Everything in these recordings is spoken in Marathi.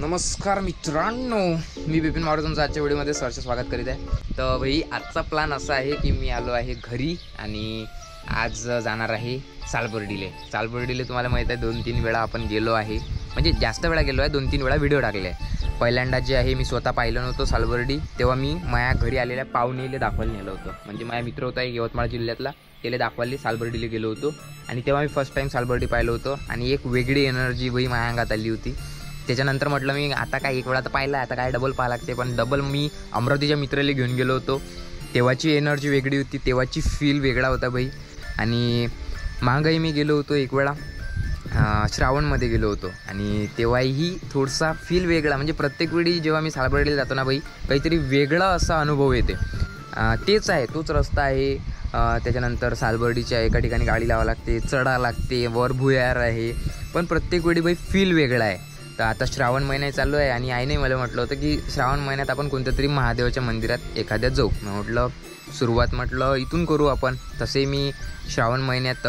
नमस्कार मित्रांनो मी बिपिन मावडे तुमचं आजच्या व्हिडिओमध्ये सरचं स्वागत करीत आहे. तर भाई आजचा प्लॅन असा आहे की मी आलो आहे घरी आणि आज जाणार आहे सालबर्डीले. सालबर्डीले तुम्हाला माहीत आहे दोन तीन वेळा आपण गेलो आहे. म्हणजे जास्त वेळा गेलो आहे दोन तीन वेळा व्हिडिओ टाकले आहे. पहिल्यांदा जे आहे मी स्वतः पाहिलं नव्हतं सालबर्डी तेव्हा मी माझ्या घरी आलेल्या पाहुणेले दाखवायला नेलं होतं. म्हणजे माझा मित्र होता एक यवतमाळ जिल्ह्यातला त्याला दाखवायला सालबर्डीला गेलो होतो. आणि तेव्हा मी फर्स्ट टाईम सालबर्डी पाहिलं होतं. आणि एक वेगळी एनर्जी बाई माझ्या अंगात आली होती. त्याच्यानंतर म्हटलं मी आता काय एक वेळा तर पाहिला आता काय डबल पाहा लागते. पण डबल मी अमरावतीच्या मित्राला घेऊन गेलो होतो. तेव्हाची एनर्जी वेगळी होती तेव्हाची फील वेगळा होता बाई. आणि महागाई मी गेलो होतो एक वेळा श्रावणमध्ये गेलो होतो. आणि तेव्हाही थोडासा फील वेगळा म्हणजे प्रत्येक वेळी जेव्हा मी सालबर्डीला जातो ना बाई काहीतरी वेगळा असा अनुभव येते. तेच आहे तोच रस्ता आहे. त्याच्यानंतर सालबर्डीच्या एका ठिकाणी गाडी लावावी लागते चढा लागते वर भुयार आहे. पण प्रत्येक वेळी बाई फील वेगळा आहे. तर आता श्रावण महिना चालू आहे आणि आईने मला म्हटलं होतं की श्रावण महिन्यात आपण कोणत्या तरी महादेवाच्या मंदिरात एखाद्या जाऊ. मी म्हटलं सुरुवात म्हटलं इथून करू आपण. तसे मी श्रावण महिन्यात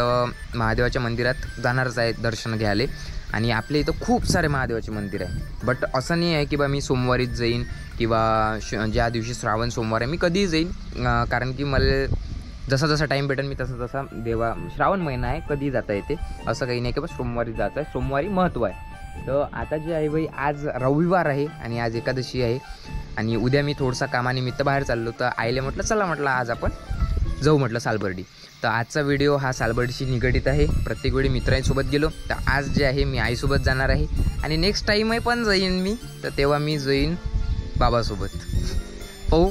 महादेवाच्या मंदिरात जाणारच आहे दर्शन घ्यायला. आणि आपल्या इथं खूप सारे महादेवाचे मंदिर आहे. बट असं नाही आहे की बा मी सोमवारीच जाईन किंवा श ज्या दिवशी श्रावण सोमवार आहे मी कधीही जाईन. कारण की मला जसा जसा टाईम भेटेल मी तसा तसा देवा श्रावण महिना आहे कधी जाता येते. असं काही नाही की बा सोमवारी जायचं आहे. सोमवारी महत्त्व आहे. तर आता जे आहे बाई आज रविवार आहे आणि आज एकादशी आहे. आणि उद्या मी थोडसा कामानिमित्त बाहेर चाललो तर आईले म्हटलं चला म्हटलं आज आपण जाऊ म्हटलं सालबर्डी. तर आजचा व्हिडिओ हा सालबर्डीशी निगडीत आहे. प्रत्येक वेळी मित्रांसोबत गेलो. तर आज जे आहे मी आईसोबत जाणार आहे. आणि नेक्स्ट टाईमही पण जाईन मी. तर तेव्हा मी जाईन बाबासोबत. पाहू.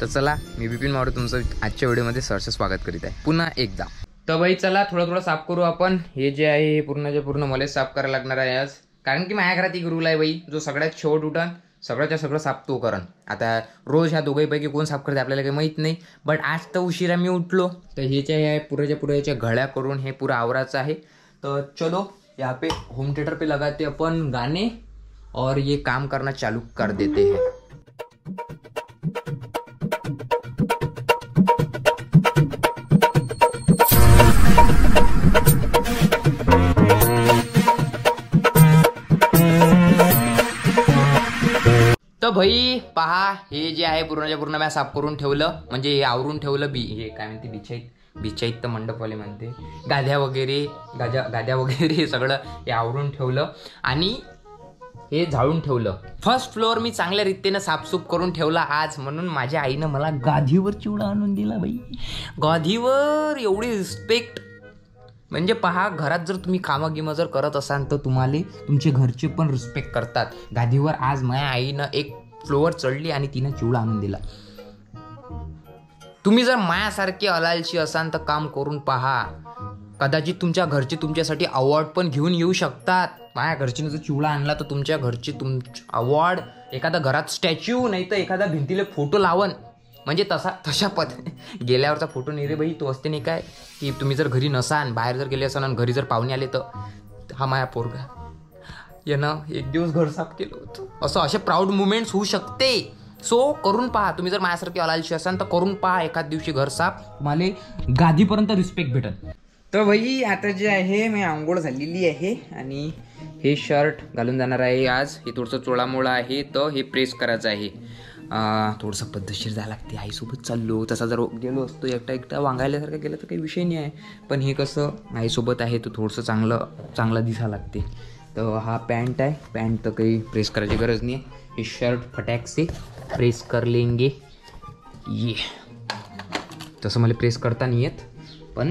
तर चला मी बिपिन मावडे तुमचं आजच्या व्हिडिओमध्ये सरचं स्वागत करीत आहे. पुन्हा एकदा. तर बाई चला थोडं थोडं साफ करू आपण. हे जे आहे हे पूर्णचे पूर्ण मलाच साफ करायला लागणार आहे आज. कारण की माझ्या घरात एक रूल आहे बाई जो सगळ्यात शेवट उठन सगळ्याच्या सगळं साफ तो करण. आता रोज ह्या दोघांपैकी कोण साफ करते आपल्याला काही माहीत नाही बट आज तर उशिरा मी उठलो. तर हे ह्या पुराच्या पुराच्या घड्या करून हे पुरं आवराचं आहे. तर चलो यहाँ पे होम थिएटर पे लगाते अपन गाने और ये काम करना चालू कर देते हैं. भाई पहा हे जे आहे पूर्णच्या पूर्ण मॅ साफ करून ठेवलं. म्हणजे हे आवरून ठेवलं बी हे काय म्हणते बिछाईत बिछाईत तर मंडपवाले म्हणते. गाद्या वगैरे गाद्या गाद्या वगैरे हे सगळं हे आवरून ठेवलं. आणि हे झाडून ठेवलं. फर्स्ट फ्लोअर मी चांगल्या रीतीनं साफसूफ करून ठेवला आज. म्हणून माझ्या आईनं मला गादीवर चिवडा आणून दिला बाई. गादीवर एवढी रिस्पेक्ट म्हणजे पहा घरात जर तुम्ही कामं गिमं जर करत असाल तर तुम्हाला तुमचे घरचे पण रिस्पेक्ट करतात. गादीवर आज माझ्या आईनं एक फ्लोअर चढली आणि तिनं चिवडा आणून दिला. तुम्ही जर मायासारखे अलालशी असाल तर काम करून पहा. कदाचित तुमच्या घरचे तुमच्यासाठी अवॉर्ड पण घेऊन येऊ शकतात. माझ्या घरचीनं जर चिवडा आणला तर तुमच्या घरचे तुम अवॉर्ड एखादा घरात स्टॅच्यू नाही तर एखादा भिंतीला फोटो लावन. म्हणजे तसा तशा पद गेल्यावरचा फोटो नाही रे बाई तो असते नाही काय? की तुम्ही जर घरी नसान बाहेर जर गेले असाल आणि घरी जर पाहुणे आले तर हा माया पोरगा. यानं एक दिवस घर साफ केलं होतं. असं असे प्राऊड मुमेंट्स होऊ शकते. सो करून पहा. तुम्ही जर माझ्यासारखी अलालशी असाल तर करून पहा. एखाद दिवशी घर साफ. तुम्हाला गादीपर्यंत रिस्पेक्ट भेटल. तर भाई आता जे आहे मी आंघोळ झालेली आहे आणि हे शर्ट घालून जाणार आहे आज. हे थोडंसं चोळामोळा आहे तर हे प्रेस करायचं आहे. थोडंसं पद्धतशीर जायला लागते. आईसोबत चाललो. तसा जर गेलो असतो एकटा एकटा वांगायल्यासारखं गेलं तर काही विषय नाही आहे. पण हे कसं आईसोबत आहे तर थोडंसं चांगलं चांगलं दिसा लागते. तर हा पॅन्ट आहे. पॅन्ट तर काही प्रेस करायची गरज नाही आहे हे शर्ट फटॅक से प्रेस कर लेंगे. ये तसं मला प्रेस करता नाही येत. पण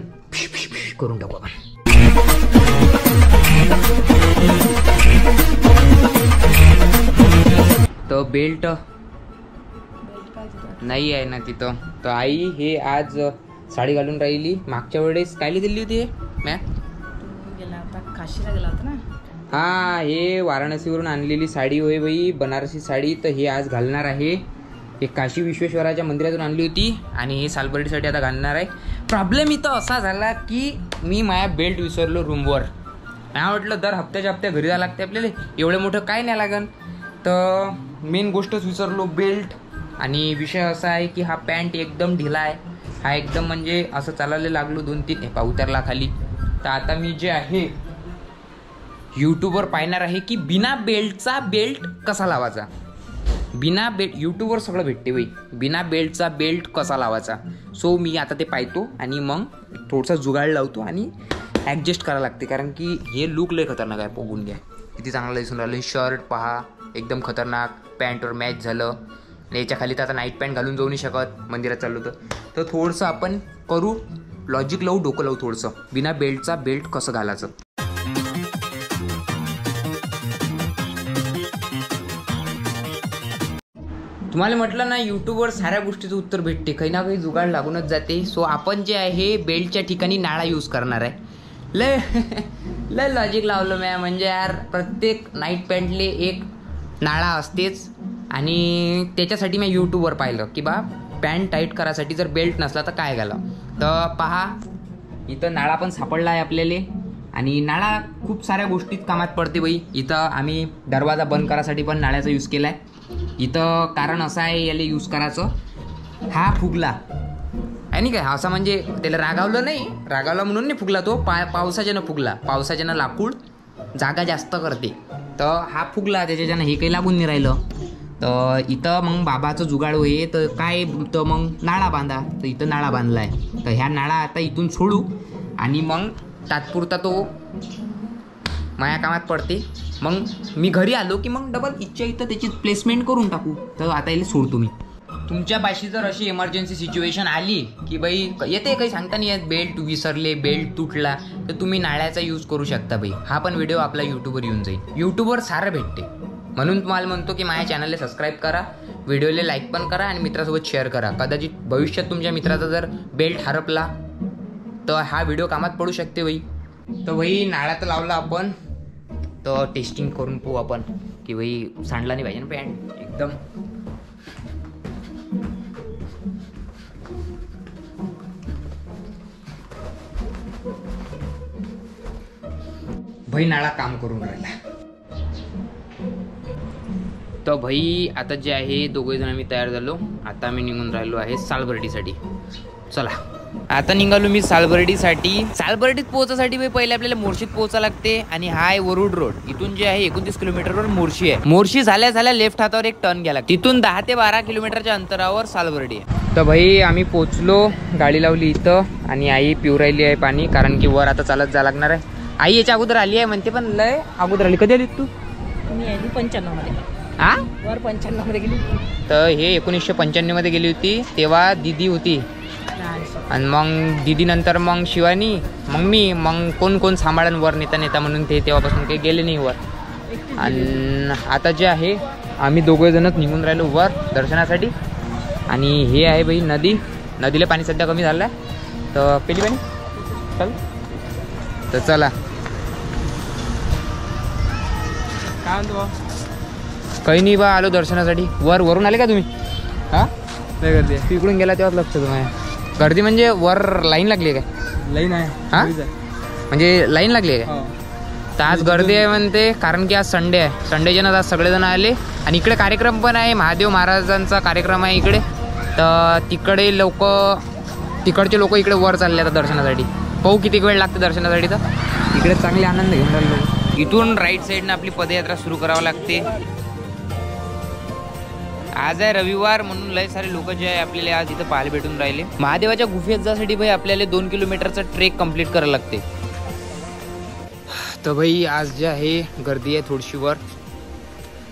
करून टाकू आपण. तर बेल्ट नाही आहे ना तिथं. तर आई हे आज साडी घालून राहिली. मागच्या वेळेस कायली दिली होती हे? मॅ गेला होता. काशीला गेला होता ना? हा हे वाराणसीवरून आणलेली साडी होय बाई बनारसी साडी. तर हे आज घालणार आहे. हे काशी विश्वेश्वराच्या मंदिरातून आणली होती आणि हे सालबर्डीसाठी आता घालणार आहे. प्रॉब्लेम इथं असा झाला की मी माझ्या बेल्ट विसरलो रूमवर मला म्हटलं दर हप्त्याच्या हप्त्या घरी जायला लागते आपल्याला. एवढं मोठं काय नाही लागन. तर मेन गोष्टच विसरलो बेल्ट आणि विषय असा आहे की हा पॅन्ट एकदम ढिला आहे. हा एकदम म्हणजे असं चालायला लागलो दोन तीन हे उतरला खाली. तर आता मी जे आहे यूट्यूबवर पाहणार आहे की बिना बेल्टचा बेल्ट कसा लावायचा? बिना बेल्ट यूट्यूबवर सगळं भेटते बाई. बिना बेल्टचा बेल्ट कसा लावायचा? सो मी आता ते पाहतो आणि मग थोडंसं जुगाड लावतो आणि ॲडजस्ट करावं लागते. कारण की हे लुक लय खतरनाक आहे. बघून घ्या. किती चांगलं दिसून राहिलं. शर्ट पहा. एकदम खतरनाक. पॅन्टवर मॅच झालं. याच्याखाली याच्या खाली तर आता नाईट पॅन्ट घालून जाऊ नाही शकत. मंदिरात चाललो तर. तर थोडंसं आपण करू. लॉजिक लावू डोकं लावू थोडंसं. बिना बेल्टचा बेल्ट कसं घालायचं? तुम्हाला म्हटलं ना यूट्यूबवर साऱ्या गोष्टीचं उत्तर भेटते. काही ना काही जुगाड लागूनच जाते. सो आपण जे आहे बेल्टच्या ठिकाणी नाळा यूज करणार आहे. लय लय लॉजिक लावलं मॅ म्हणजे यार प्रत्येक नाईट पॅन्टले एक नाळा असतेच. आणि त्याच्यासाठी मी यूट्यूबवर पाहिलं की बा पॅन्ट टाईट करायसाठी जर बेल्ट नसला तर काय घाला तर पहा इथं नाळा पण सापडला आहे आपल्याला. आणि नाळा खूप साऱ्या गोष्टीत कामात पडते बाई. इथं आम्ही दरवाजा बंद करायसाठी पण नाळ्याचा यूज केला आहे इथं कारण असं आहे याला यूज करायचं. हा फुगला. आहे नाही काय असा म्हणजे त्याला रागावलं नाही. रागावलं म्हणून नाही फुगला तो. पा पावसाच्यानं फुगला. पावसाच्यानं लाकूड जागा जास्त करते. तर हा फुगला. त्याच्याच्यानं हे काही लागून नाही राहिलं. तर इथं मग बाबाचं जुगाड होय. तर काय? तर मग नाळा बांधा. तर इथं नाळा बांधला आहे तर ह्या नाळा आता इथून सोडू. आणि मग तात्पुरता तो माया कामात पडते. मग मी घरी आलो की मग डबल इच्छा इथं त्याची प्लेसमेंट करून टाकू. तर आता याला सोडतो मी तुमच्या पाशी जर अशी इमर्जन्सी सिच्युएशन आली की बाई येते काही सांगता नाही येत. बेल्ट विसरले बेल्ट तुटला तर तुम्ही नाळ्याचा यूज करू शकता बाई. हा पण व्हिडिओ आपला यूट्यूबवर येऊन जाईल. यूट्यूबवर सारं भेटते. म्हणून तुम्हाला म्हणतो की माझ्या चॅनलला सबस्क्राईब करा. व्हिडिओला लाईक पण करा आणि मित्रासोबत शेअर करा. कदाचित भविष्यात तुमच्या मित्राचा जर बेल्ट हरपला तर हा व्हिडिओ कामात पडू शकते बाई. तर बाई नाळ्यात लावला आपण. तर टेस्टिंग करून पाहू आपण. की भाई सांडला नाही पाहिजे ना पॅन्ट एकदम. भाई नाळा काम करून राहिला. तर भाई आता जे आहे दोघे जण आम्ही तयार झालो. आता आम्ही निघून राहिलो आहे सालबर्डीसाठी चला. आता निघालो मी सालबर्डीसाठी. सालबर्डीत पोहोचासाठी भाई पहिले आपल्याला मोर्शीत पोहोचा लागते आणि हा आहे वरुड रोड. इथून जे आहे एकोणतीस किलोमीटरवर मोर्शी आहे. मोर्शी झाल्या झाल्या लेफ्ट हातावर एक टर्न घ्यायला तिथून दहा ते बारा किलोमीटरच्या अंतरावर सालबर्डी आहे. तर भाई आम्ही पोचलो गाडी लावली इथं आणि आई पिऊ राहिली आहे पाणी कारण की वर आता चालत जा लागणार आहे. आई याच्या अगोदर आली आहे म्हणते पण लय अगोदर आली. कधी आली तू? मी आली पंच्याण्णवमध्ये हा वर पंच्याण्णवमध्ये गेली तर हे एकोणीसशे पंच्याण्णवमध्ये गेली होती तेव्हा दिदी होती. आणि मग दिदी नंतर मग शिवानी मग मी मग कोण कोण सांभाळन वर नेता नेता म्हणून ते तेव्हापासून काही गेले नाही वर. आणि आता जे आहे आम्ही दोघे जणच निघून राहिलो वर दर्शनासाठी. आणि हे आहे बाई नदी नदीला पाणी सध्या कमी झालं आहे तर पेली पाणी चल. तर चला. काय म्हणतो? काही नाही बा आलो दर्शनासाठी. वर वरून आले का तुम्ही? हा? गर्दी आहे. तिकडून गेला तेव्हाच लक्ष तुम्हाला गर्दी म्हणजे वर लाईन लागली आहे काय? लई नाही हा? आहे. म्हणजे लाईन लागली आहे काय? हो. तर आज गर्दी आहे म्हणते कारण की आज संडे आहे. संडेच्या आज सगळेजण आले. आणि इकडे कार्यक्रम पण आहे महादेव महाराजांचा कार्यक्रम आहे इकडे. तर तिकडे लोक तिकडचे लोक इकडे वर चालले आता दर्शनासाठी. पाहू किती वेळ लागते दर्शनासाठी तर. इकडे चांगले आनंद घेऊन राहिले इथून राईट साईडनं आपली पदयात्रा सुरू करावं लागते. आज आहे रविवार म्हणून लय सारे लोक जे आहे आपल्याला आज इथं पाहायला भेटून राहिले. महादेवाच्या गुफेत जासाठी भाई आपल्याला दोन किलोमीटरचा ट्रेक कंप्लीट करायला लागते. तर भाई आज जे आहे गर्दी आहे थोडीशी वर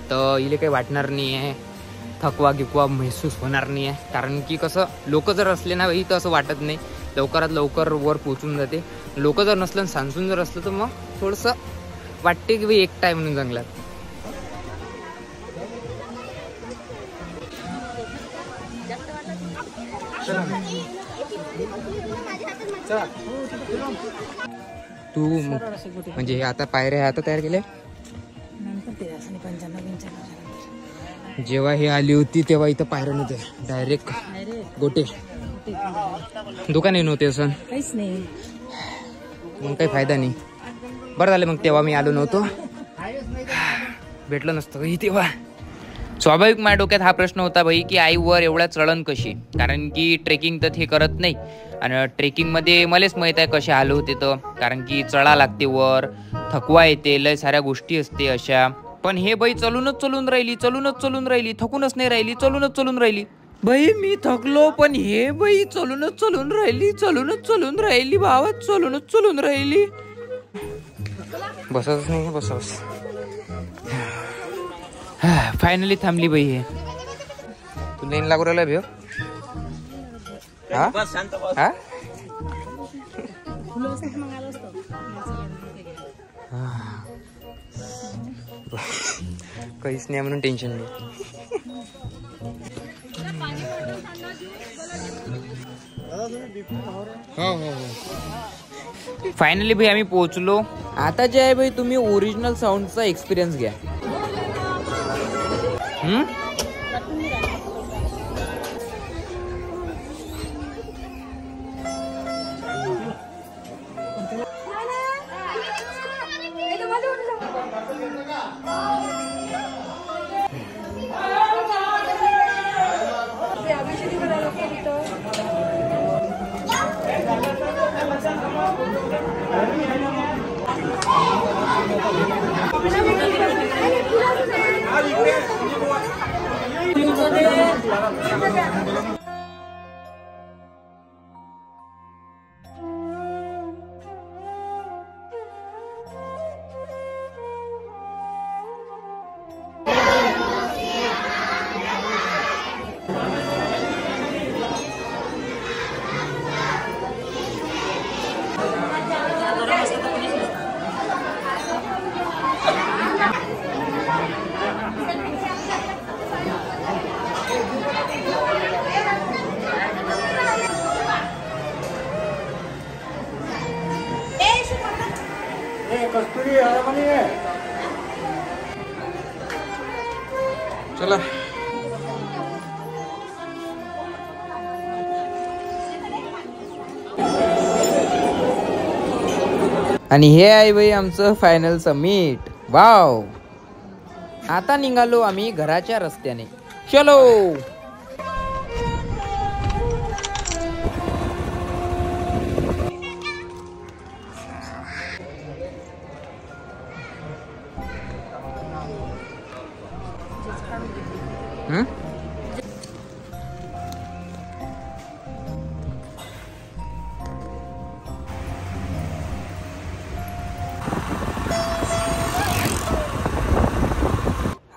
तर इले काही वाटणार नाही आहे थकवा गिकवा महसूस होणार नाही आहे कारण की कसं लोक जर असले ना भाई तर असं वाटत नाही. लवकरात लवकर वर पोचून जाते. लोक जर नसलं आणि सांसून जर असलं तर मग थोडंसं वाटते की भाई एकटा आहे म्हणून जंगलात तू मग- म्हणजे हे आता पायऱ्या आता तयार केल्या जेव्हा हे आली होती तेव्हा इथं पायऱ्या नव्हते डायरेक्ट गोटे. दुकान दुकानही नव्हते हो असं काहीच नाही मग काही फायदा नाही. बरं झालं मग तेव्हा मी आलो नव्हतो. भेटलं नसतं. काही तेव्हा स्वाभाविक माझ्या डोक्यात हा प्रश्न होता भाई की आईवर एवढ्या चळण कशी? कारण की ट्रेकिंग तर हे करत नाही. आणि ट्रेकिंगमध्ये मलाच माहीत आहे कसे हाल होते तर. कारण की चढा लागते वर थकवा येते लय साऱ्या गोष्टी असते अशा. पण हे बाई चलूनच चलून राहिली चलूनच चलून राहिली थकूनच नाही राहिली चलूनच चलून राहिली. बाई मी थकलो पण हे बाई चलूनच चलून राहिली चलूनच चलून राहिली भावात चलूनच चलून राहिली. बसच नाही बसस बस फायनली थांबली बाई हे. तू लेन लागू राहिला भेव काहीच नाही म्हणून टेन्शन नाही. फायनली भाई आम्ही पोहोचलो. आता जे आहे भाई तुम्ही ओरिजिनल साऊंडचा एक्सपिरियन्स घ्या. हम्म? आणि हे आहे भाई आमचं फायनल समीट वाव आता निघालो आम्ही घराच्या रस्त्याने. चलो. हम्म?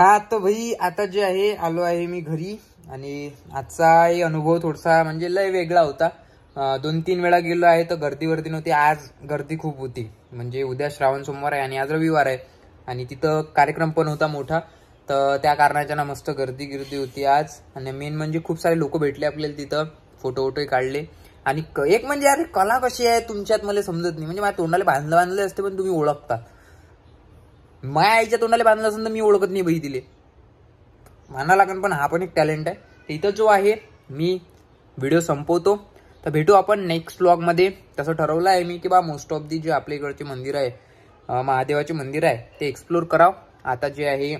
हा तर भाई आता जे आहे आलो आहे मी घरी. आणि आजचाही अनुभव थोडासा म्हणजे लय वेगळा होता. दोन तीन वेळा गेलो आहे तर गर्दी वर्दी नव्हती. आज गर्दी खूप होती. म्हणजे उद्या श्रावण सोमवार आहे आणि आज रविवार आहे. आणि तिथं कार्यक्रम पण होता मोठा. तर त्या कारणाच्या ना मस्त गर्दी गिर्दी होती आज. आणि मेन म्हणजे खूप सारे लोक भेटले आपल्याला तिथं. फोटो वोटोही काढले. आणि एक म्हणजे अरे कला कशी आहे? तुमच्यात मला समजत नाही. म्हणजे माझ्या तोंडाला बांधलं बांधले असते पण तुम्ही ओळखता. माया आईच्या तोंडाला बांधलं असेल तर मी ओळखत नाही बही दिले माना लागण पण हा पण एक टॅलेंट आहे. तर इथं जो आहे मी व्हिडिओ संपवतो. तर भेटू आपण नेक्स्ट ब्लॉगमध्ये तसं ठरवलं आहे मी की बा मोस्ट ऑफ दी जे आपल्या इकडचे मंदिर आहे महादेवाचे मंदिर आहे ते एक्सप्लोर कराव. आता जे आहे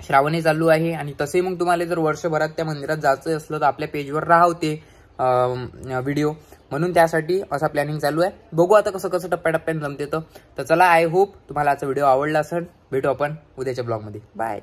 श्रावणी चालू आहे आणि तसे मग तुम्हाला जर वर्षभरात त्या मंदिरात जायचं असलं तर आपल्या पेजवर राहते व्हिडिओ. म्हणून त्यासाठी असा प्लॅनिंग चालू आहे. बघू आता कसं कसं टप्प्याटप्प्याने जमते तर चला आय होप तुम्हाला आजचा व्हिडिओ आवडला असेल. भेटू आपण उद्याच्या ब्लॉगमध्ये बाय